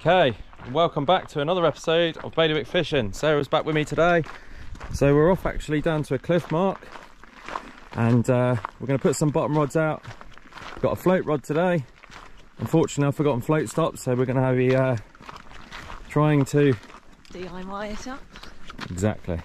Okay, welcome back to another episode of Bailiwick Fishing. Sarah's back with me today. So we're off actually down to a cliff mark and uh, we're going to put some bottom rods out. Got a float rod today. Unfortunately, I've forgotten float stops, so we're going to be uh, trying to... DIY it up. Exactly.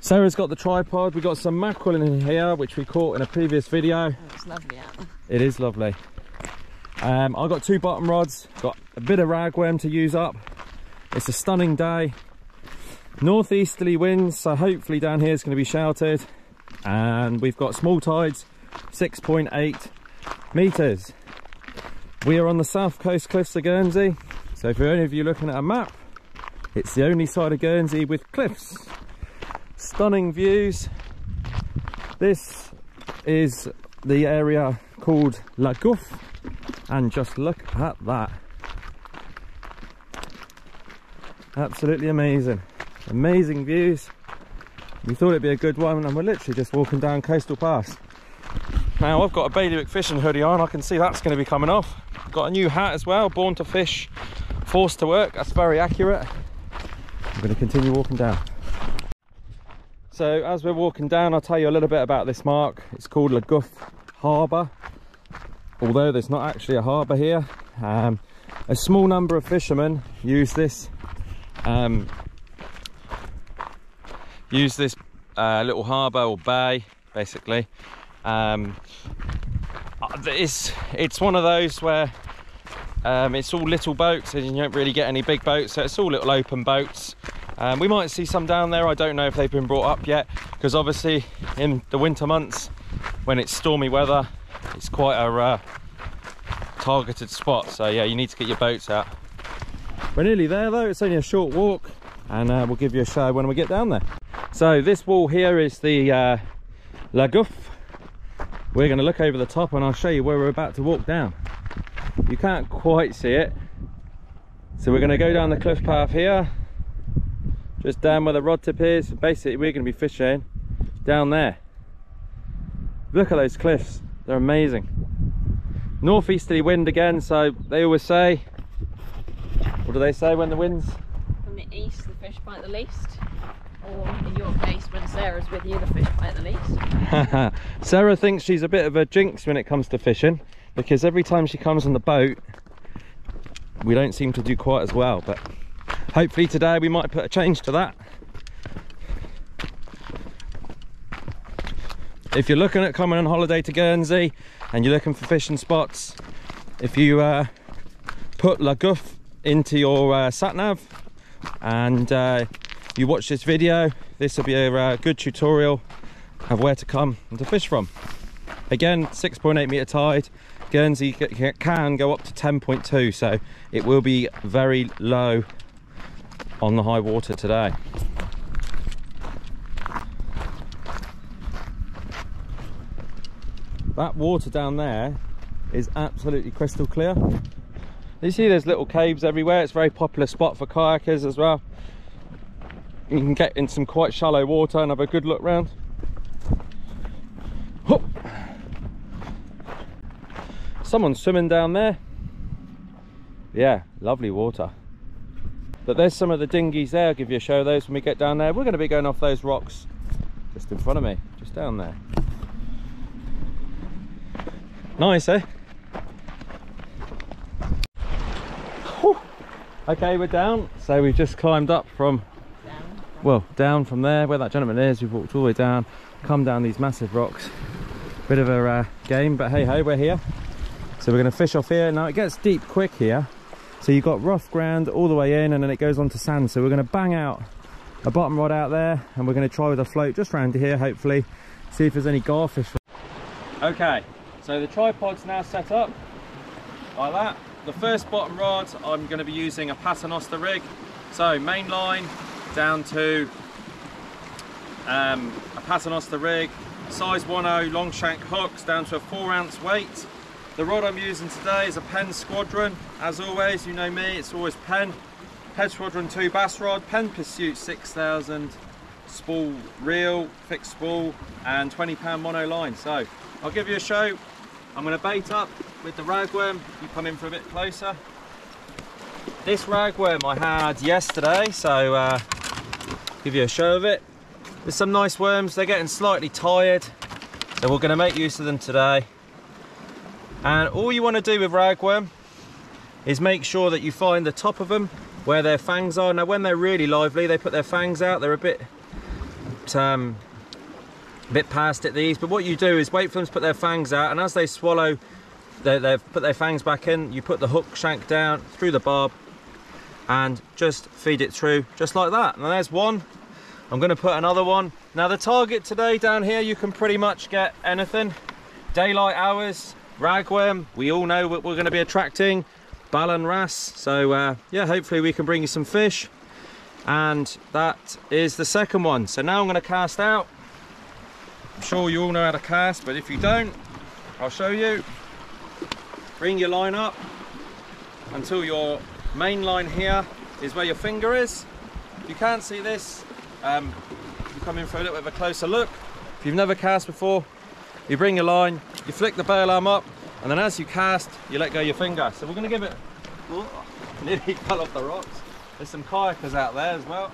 Sarah's got the tripod. We've got some mackerel in here, which we caught in a previous video. Oh, it's lovely out. It is lovely. Um, I've got two bottom rods, got a bit of ragworm to use up. It's a stunning day. Northeasterly winds, so hopefully down here is going to be sheltered. And we've got small tides, 6.8 metres. We are on the south coast cliffs of Guernsey. So for any of you looking at a map, it's the only side of Guernsey with cliffs. Stunning views. This is the area called La Gouffe and just look at that. Absolutely amazing. Amazing views. We thought it'd be a good one and we're literally just walking down coastal pass. Now i've got a bailiwick fishing hoodie on. I can see that's going to be coming off. Got a new hat as well born to fish forced to work. That's very accurate. I'm going to continue walking down. So as we're walking down i'll tell you a little bit about this mark. It's called la gouffe harbour although there's not actually a harbour here um, a small number of fishermen use this um, use this uh, little harbour or bay basically. Um, uh, it's it's one of those where um, it's all little boats and you don't really get any big boats so it's all little open boats. Um, we might see some down there I don't know if they've been brought up yet because obviously in the winter months when it's stormy weather it's quite a uh, targeted spot so yeah you need to get your boats out. We're nearly there though. It's only a short walk and uh, we'll give you a show when we get down there. So this wall here is the uh, La Gouffe we're going to look over the top and I'll show you where we're about to walk down. You can't quite see it. So we're going to go down the cliff path here just down where the rod tip is. Basically we're going to be fishing down there. Look at those cliffs they're amazing northeasterly wind again so they always say what do they say when the winds From the east, the fish bite the least. Or in your case, when Sarah's with you, the fish bite the least. sarah thinks she's a bit of a jinx when it comes to fishing because every time she comes on the boat we don't seem to do quite as well but hopefully today we might put a change to that if you're looking at coming on holiday to Guernsey and you're looking for fishing spots if you uh, put La Gouffe into your uh, sat nav and uh, you watch this video this will be a uh, good tutorial of where to come and to fish from. Again 6.8 meter tide. Guernsey can go up to 10.2 so it will be very low on the high water today that water down there is absolutely crystal clear. You see there's little caves everywhere? It's a very popular spot for kayakers as well. You can get in some quite shallow water and have a good look round. Hop. someone's swimming down there. Yeah lovely water. But there's some of the dinghies there. I'll give you a show of those when we get down there. We're going to be going off those rocks just in front of me just down there Nice, eh? Whew. Okay, we're down. So we've just climbed up from, Down. well, down from there where that gentleman is. We've walked all the way down, come down these massive rocks. Bit of a uh, game, but hey ho, we're here. So we're going to fish off here. Now it gets deep quick here. So you've got rough ground all the way in and then it goes on to sand. So we're going to bang out a bottom rod out there and we're going to try with a float just round here, hopefully. See if there's any garfish. Okay, so the tripod's now set up like that. The first bottom rod, I'm going to be using a Paternoster rig. So main line down to um, a Paternoster rig, size 1.0 long shank hooks down to a 4 ounce weight. The rod I'm using today is a Penn Squadron. As always, you know me, it's always Penn. Penn Squadron 2 bass rod, Penn Pursuit 6000 spool reel, fixed spool and 20 pound mono line. So I'll give you a show I'm going to bait up with the ragworm. You come in for a bit closer. this ragworm I had yesterday, so uh, give you a show of it. There's some nice worms, they're getting slightly tired, so we're gonna make use of them today. And all you wanna do with ragworm is make sure that you find the top of them where their fangs are. Now when they're really lively, they put their fangs out, they're a bit, um, bit past at these, but what you do is wait for them to put their fangs out, and as they swallow, they, they've put their fangs back in, you put the hook shank down through the barb, and just feed it through, just like that. Now there's one, I'm gonna put another one. Now the target today down here, you can pretty much get anything. Daylight hours, ragworm, we all know what we're gonna be attracting, Ballan wrasse. So uh, yeah, hopefully we can bring you some fish. And that is the second one. So now I'm gonna cast out. Sure you all know how to cast, but if you don't, I'll show you. Bring your line up until your main line here is where your finger is. If you can't see this, um, you come in for a little bit of a closer look. If you've never cast before, you bring your line, you flick the bail arm up, and then as you cast, you let go your finger. So we're gonna give it, oh, nearly fell off the rocks. There's some kayakers out there as well.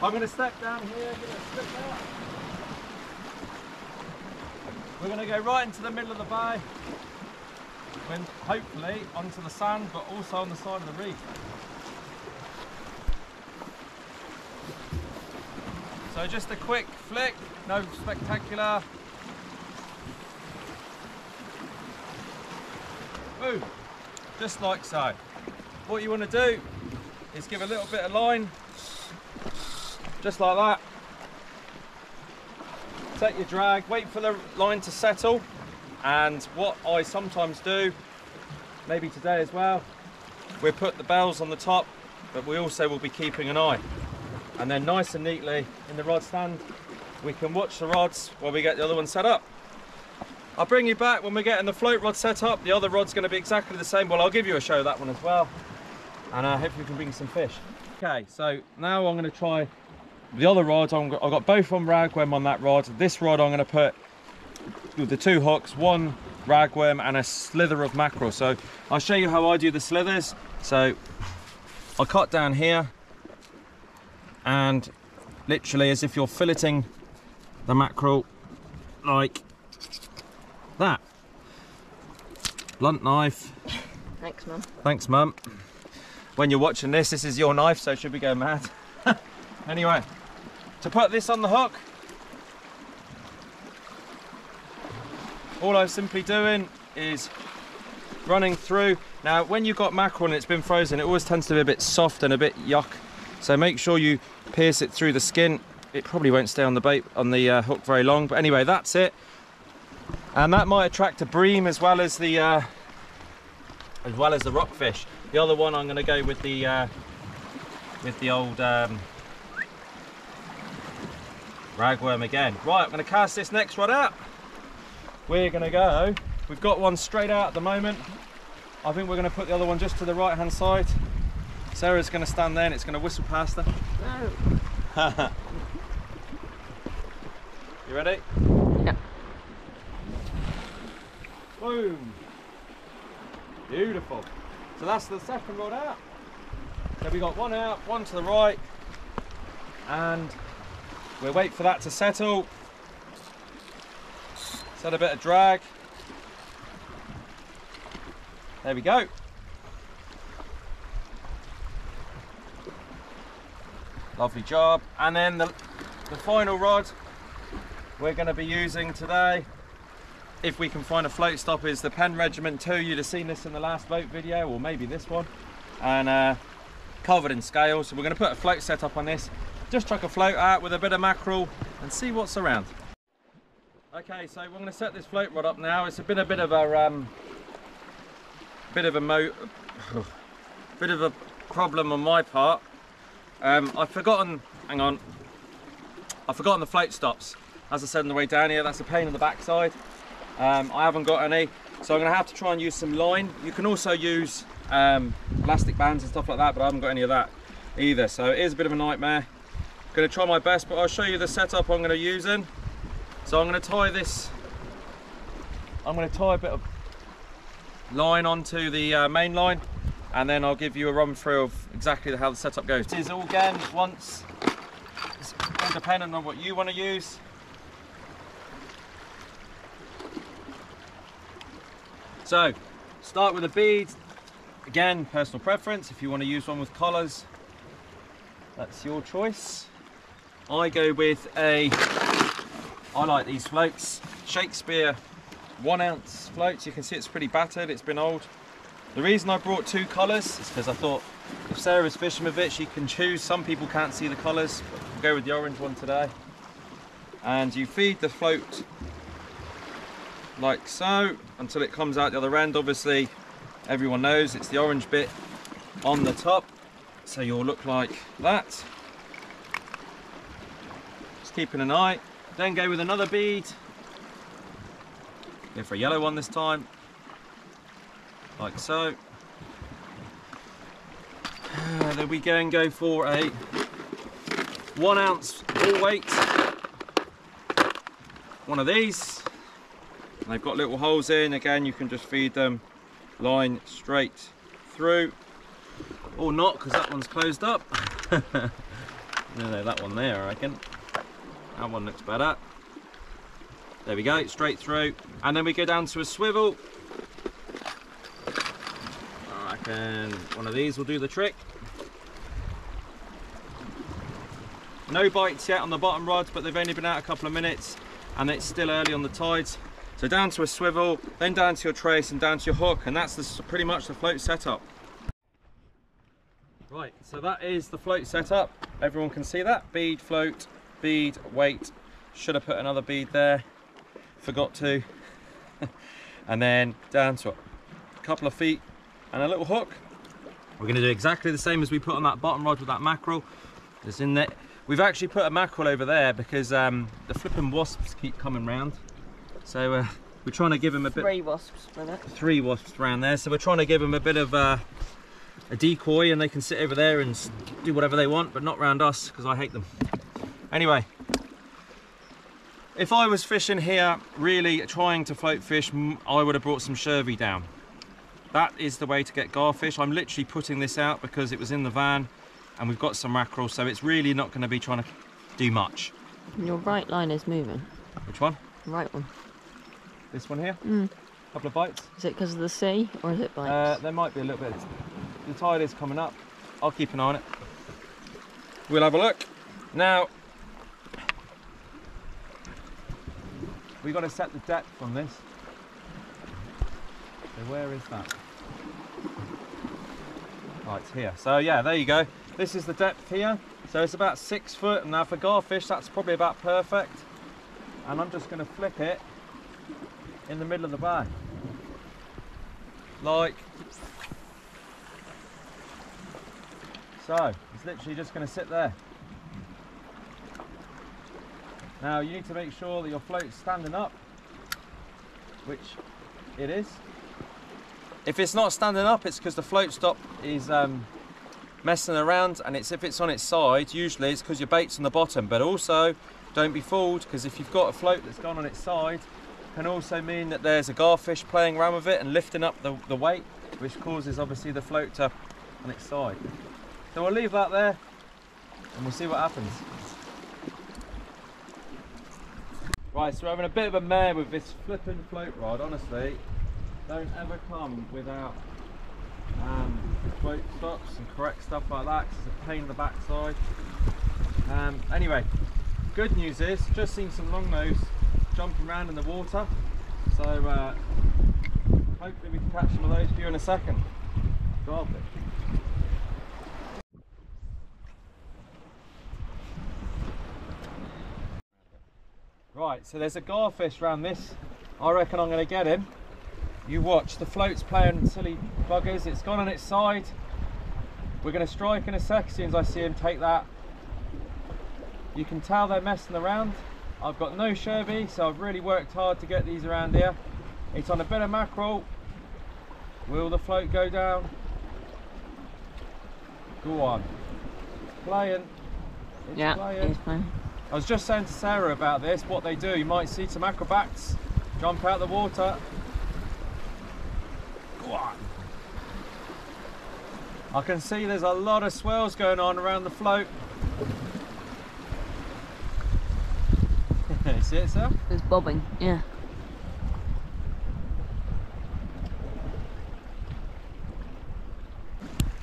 I'm gonna step down here, We're gonna go right into the middle of the bay, when hopefully onto the sand, but also on the side of the reef. So just a quick flick, no spectacular. Boom, just like so. What you want to do is give a little bit of line, just like that. Take your drag, wait for the line to settle. And what I sometimes do, maybe today as well, we put the bells on the top, but we also will be keeping an eye. And then nice and neatly in the rod stand, we can watch the rods while we get the other one set up. I'll bring you back when we're getting the float rod set up. The other rod's gonna be exactly the same. Well, I'll give you a show of that one as well. And I hope we can bring some fish. Okay, so now I'm gonna try the other rods. i have got both on ragworm on that rod. This rod I'm gonna put with the two hooks, one ragworm and a slither of mackerel. So I'll show you how I do the slithers. So I cut down here and literally as if you're filleting the mackerel like that. Blunt knife. Thanks, Mum. Thanks, Mum. When you're watching this, this is your knife, so should we go mad? anyway, to put this on the hook, all I'm simply doing is running through. Now, when you've got mackerel and it's been frozen, it always tends to be a bit soft and a bit yuck. So make sure you pierce it through the skin. It probably won't stay on the bait on the uh, hook very long. But anyway, that's it. And that might attract a bream as well as the uh, as well as the rockfish. The other one I'm going to go with the uh, with the old um, ragworm again. Right, I'm going to cast this next rod out. We're going to go. We've got one straight out at the moment. I think we're going to put the other one just to the right hand side. Sarah's going to stand there and it's going to whistle past her. No. you ready? Yeah. Boom. Beautiful. So that's the second rod out. So we got one out, one to the right, and we'll wait for that to settle. Set a bit of drag. There we go. Lovely job. And then the, the final rod we're going to be using today, if we can find a float stop, is the Penn Regiment 2. You'd have seen this in the last boat video, or maybe this one. And uh, covered in scales. So we're going to put a float set up on this. Just chuck a float out with a bit of mackerel and see what's around. Okay, so we're going to set this float rod up now. It's been a bit of a um, bit of a mo bit of a problem on my part. Um, I've forgotten, hang on, I've forgotten the float stops. As I said on the way down here, that's a pain in the backside. Um, I haven't got any, so I'm gonna have to try and use some line. You can also use um, elastic bands and stuff like that, but I haven't got any of that either. So it is a bit of a nightmare. Gonna try my best, but I'll show you the setup I'm gonna use in. So I'm gonna tie this, I'm gonna tie a bit of line onto the uh, main line and then I'll give you a run through of exactly how the setup goes. It is all again once, it's all dependent on what you want to use. So, start with a bead. Again, personal preference. If you want to use one with collars, that's your choice. I go with a, I like these floats, Shakespeare one ounce floats. You can see it's pretty battered, it's been old. The reason I brought two colours is because I thought if Sarah's fishing with it, she can choose. Some people can't see the colours, We'll go with the orange one today. And you feed the float like so until it comes out the other end. Obviously, everyone knows it's the orange bit on the top. So you'll look like that. Keeping an eye. Then go with another bead. Go for a yellow one this time. Like so. Uh, then we go and go for a one ounce ball weight. One of these. They've got little holes in. Again, you can just feed them line straight through. Or not, because that one's closed up. no, no, that one there, I reckon. That one looks better. There we go, straight through. And then we go down to a swivel. I reckon one of these will do the trick. No bites yet on the bottom rods, but they've only been out a couple of minutes and it's still early on the tides. So down to a swivel, then down to your trace and down to your hook, and that's the, pretty much the float setup. Right, so that is the float setup. Everyone can see that. Bead, float, bead, weight. Should have put another bead there. Forgot to. and then down to a couple of feet and a little hook. We're going to do exactly the same as we put on that bottom rod with that mackerel. It's in there. We've actually put a mackerel over there because um, the flipping wasps keep coming round. So uh, we're trying to give them a bit... Three wasps with it. Three wasps around there. So we're trying to give them a bit of uh, a decoy and they can sit over there and do whatever they want, but not round us because I hate them. Anyway, if I was fishing here, really trying to float fish, I would have brought some Shirvy down. That is the way to get garfish. I'm literally putting this out because it was in the van and we've got some mackerel, so it's really not going to be trying to do much. Your right line is moving. Which one? Right one. This one here? Mm. Couple of bites. Is it because of the sea or is it bites? Uh, there might be a little bit. The tide is coming up. I'll keep an eye on it. We'll have a look. Now, we've got to set the depth on this. So where is that? Right, it's here. So yeah, there you go. This is the depth here. So it's about six foot. And now for garfish, that's probably about perfect. And I'm just going to flip it in the middle of the bag. Like so. It's literally just going to sit there. Now you need to make sure that your float's standing up, which it is. If it's not standing up, it's because the float stop is um, messing around and it's if it's on its side, usually it's because your bait's on the bottom. But also, don't be fooled because if you've got a float that's gone on its side, can also mean that there's a garfish playing around with it and lifting up the, the weight, which causes obviously the float to on its side. So we'll leave that there and we'll see what happens. Right, so we're having a bit of a mare with this flipping float rod, honestly don't ever come without um, float stops and correct stuff like that it's a pain in the backside. Um, anyway, good news is just seen some long nose jumping around in the water so uh, hopefully we can catch some of those for you in a second. Garfish. Right, so there's a garfish around this. I reckon I'm going to get him. You watch the float's playing silly buggers. It's gone on its side. We're going to strike in a sec as soon as I see him take that. You can tell they're messing around. I've got no Shirvy so I've really worked hard to get these around here. It's on a bit of mackerel. Will the float go down? Go on. It's playing. It's yeah playing. it's playing I was just saying to Sarah about this what they do you might see some acrobats jump out the water Go on. I can see there's a lot of swells going on around the float. see it, sir? It's bobbing, yeah.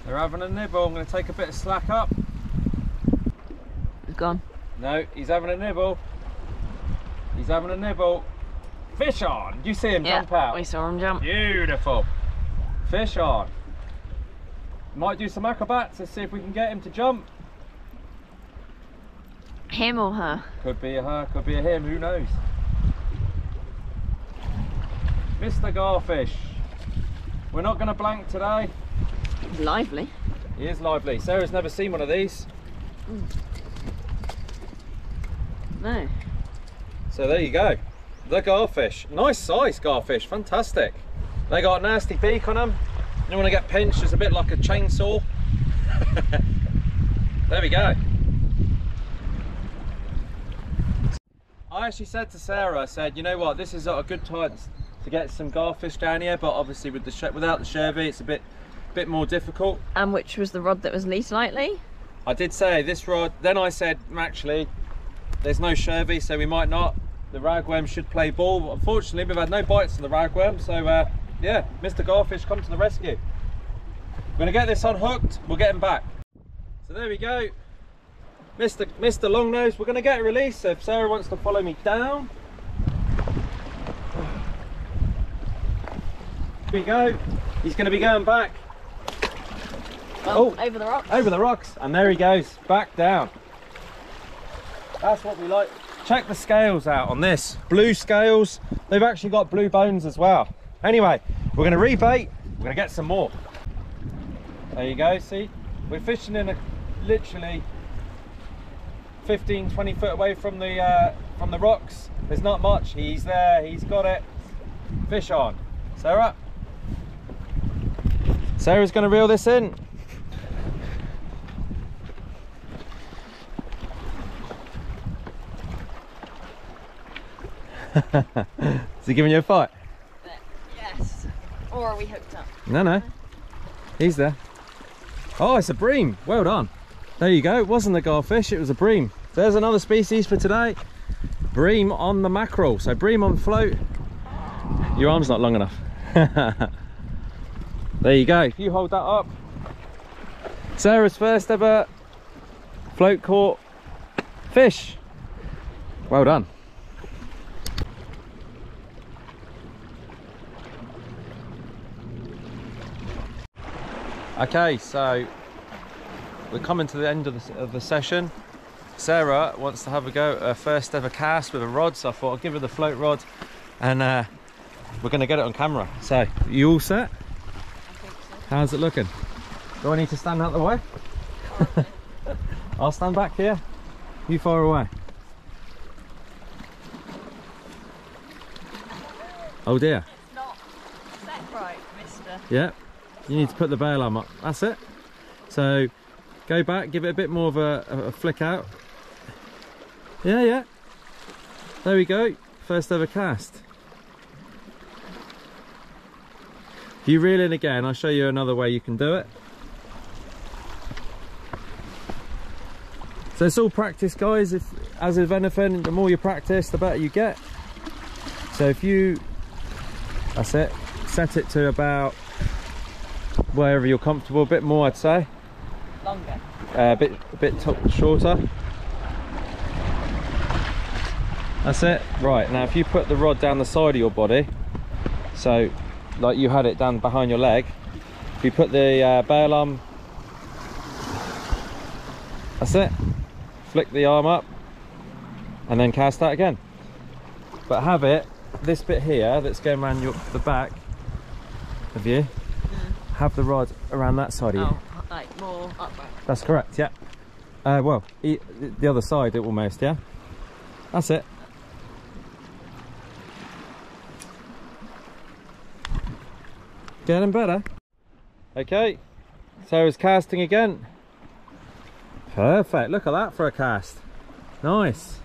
They're having a nibble. I'm going to take a bit of slack up. It's gone. No, he's having a nibble. He's having a nibble. Fish on! You see him Yeah, jump out. we saw him jump. Beautiful. Fish on. Might do some acrobats to see if we can get him to jump. Him or her? Could be a her, could be a him, who knows? Mr. Garfish. We're not going to blank today. He's lively. He is lively. Sarah's never seen one of these. Mm. No. So there you go. The garfish. Nice size garfish, fantastic. They got a nasty beak on them. You want to get pinched, it's a bit like a chainsaw. there we go. I actually said to Sarah, I said, you know what, this is a good time to get some garfish down here, but obviously with the without the Shirvy, it's a bit bit more difficult. And which was the rod that was least likely? I did say this rod, then I said, actually, there's no Shirvy, so we might not. The ragworm should play ball. Unfortunately, we've had no bites on the ragworm, so uh, yeah, Mr. Garfish, come to the rescue. We're gonna get this unhooked, we'll get him back. So there we go. Mr. Mr. Longnose, we're gonna get a release. So if Sarah wants to follow me down. Here we go. He's gonna be going back. Well, Oh. over the rocks. Over the rocks, and there he goes, back down. That's what we like. Check the scales out on this. Blue scales, they've actually got blue bones as well. Anyway, we're gonna rebait, we're gonna get some more. There you go, see? We're fishing in a, literally 15, 20 foot away from the, uh, from the rocks. There's not much, he's there, he's got it. Fish on. Sarah? Sarah's gonna reel this in. Is he giving you a fight? Yes. Or are we hooked up? No, no. He's there. Oh, it's a bream. Well done. There you go. It wasn't a garfish, it was a bream. There's another species for today. Bream on the mackerel. So bream on float. Your arm's not long enough. there you go. If you hold that up. Sarah's first ever float caught fish. Well done. Okay, so we're coming to the end of the, of the session. Sarah wants to have a go at her first ever cast with a rod, so I thought I'll give her the float rod and uh, we're going to get it on camera. So, you all set? I think so. How's it looking? Do I need to stand out the way? I'll stand back here. You far away. Oh dear. It's not set right, mister. Yeah, you need to put the bail arm up. That's it. So go back, give it a bit more of a, a, flick out. Yeah, yeah. There we go. First ever cast. If you reel in again, I'll show you another way you can do it. So it's all practice, guys. If, as with anything, the more you practice, the better you get. So if you, that's it, set it to about wherever you're comfortable, a bit more I'd say, Longer. uh, a bit a bit top, shorter. That's it. Right, now if you put the rod down the side of your body, so like you had it down behind your leg, if you put the uh, bail arm, that's it. Flick the arm up and then cast that again. But have it, this bit here that's going around your, the back of you, have the rod around that side of you. Oh, like more upright. That's correct, yeah. Uh, well, e the other side almost, yeah. That's it. Getting better. Okay, So Sarah's casting again. Perfect, look at that for a cast. Nice.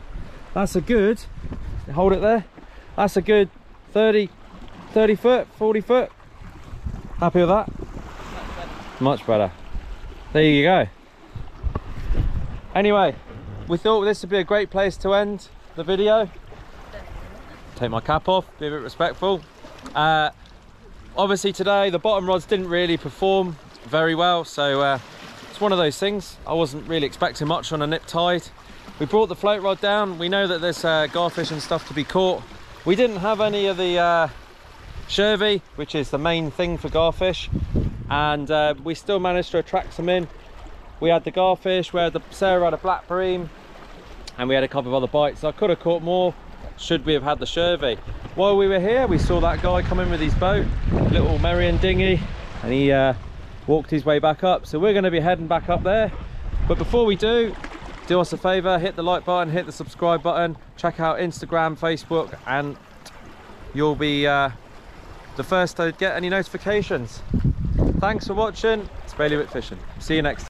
That's a good, hold it there. That's a good 30, 30 foot, 40 foot. Happy with that? Much better. There you go. Anyway, we thought this would be a great place to end the video. Take my cap off, be a bit respectful. Uh, obviously today the bottom rods didn't really perform very well, so uh, it's one of those things. I wasn't really expecting much on a neap tide. We brought the float rod down. We know that there's uh, garfish and stuff to be caught. We didn't have any of the uh, Shirvy, which is the main thing for garfish, and uh, we still managed to attract some in. We had the garfish, we had the Sarah had a black bream, and we had a couple of other bites. I could have caught more should we have had the Shirvy. While we were here, we saw that guy come in with his boat, little Merion dinghy, and he uh, walked his way back up. So we're going to be heading back up there. But before we do, do us a favour, hit the like button, hit the subscribe button, check out Instagram, Facebook, and you'll be uh, the first to get any notifications. Thanks for watching. It's Bailiwick Fishing. See you next